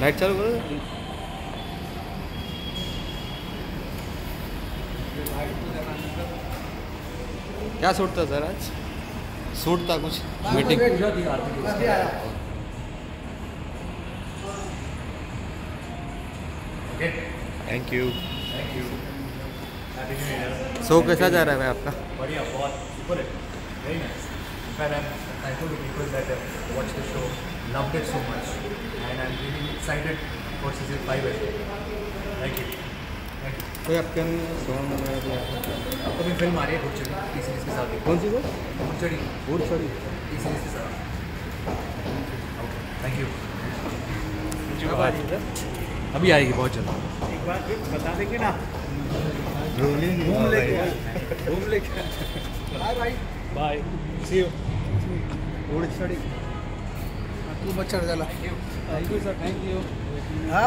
Light चालू करो। क्या सूट था सर आज? सूट था कुछ? मीटिंग थैंक यू सो कैसा जा रहा है आपका? बढ़िया, बहुत। सुपर है। Very nice I am thankful to people that the show loved it so much excited for season 5 as thank you thank you कोई आपके सॉन्ग वगैरह भी अभी फ़िल्म आ रही है गुड़चड़ी टी सीरीज़ के साथ कौन सी वो? गुड़चड़ी वुड सॉरी टी सीरीज़ के साथ। थैंक यू है? अभी आएगी बहुत जल्द। एक बार फिर बता देंगे ना। घूम लेके। घूम लेके। Bye bye bye see you would sorry अच्छा result thank you sir thank you हा?